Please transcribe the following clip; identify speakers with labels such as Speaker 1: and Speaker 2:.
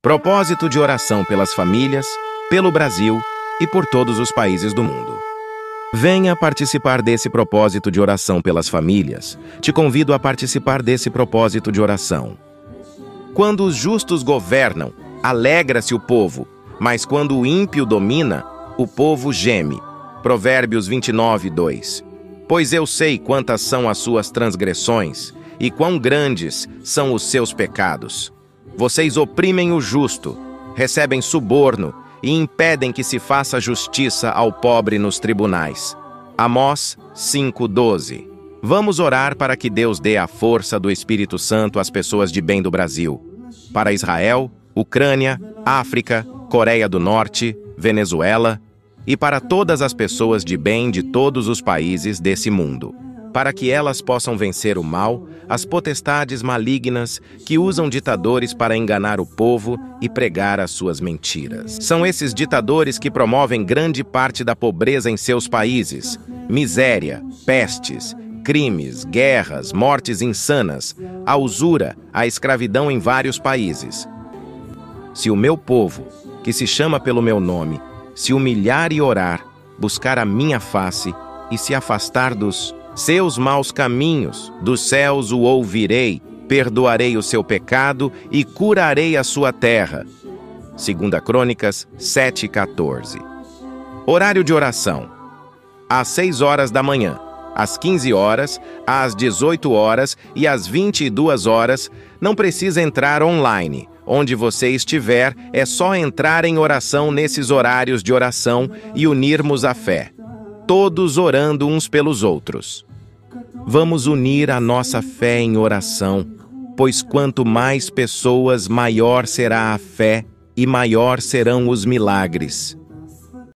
Speaker 1: Propósito de oração pelas famílias, pelo Brasil e por todos os países do mundo. Venha participar desse propósito de oração pelas famílias. Te convido a participar desse propósito de oração. Quando os justos governam, alegra-se o povo, mas quando o ímpio domina, o povo geme. Provérbios 29, 2. Pois eu sei quantas são as suas transgressões e quão grandes são os seus pecados. Vocês oprimem o justo, recebem suborno e impedem que se faça justiça ao pobre nos tribunais. Amós 5:12. Vamos orar para que Deus dê a força do Espírito Santo às pessoas de bem do Brasil, para Israel, Ucrânia, África, Coreia do Norte, Venezuela e para todas as pessoas de bem de todos os países desse mundo para que elas possam vencer o mal, as potestades malignas que usam ditadores para enganar o povo e pregar as suas mentiras. São esses ditadores que promovem grande parte da pobreza em seus países, miséria, pestes, crimes, guerras, mortes insanas, a usura, a escravidão em vários países. Se o meu povo, que se chama pelo meu nome, se humilhar e orar, buscar a minha face e se afastar dos seus maus caminhos, dos céus o ouvirei, perdoarei o seu pecado e curarei a sua terra. 2 Crônicas 7,14 Horário de oração. Às 6 horas da manhã, às 15 horas, às 18 horas e às 22 horas, não precisa entrar online. Onde você estiver, é só entrar em oração nesses horários de oração e unirmos a fé. Todos orando uns pelos outros. Vamos unir a nossa fé em oração, pois quanto mais pessoas, maior será a fé e maior serão os milagres.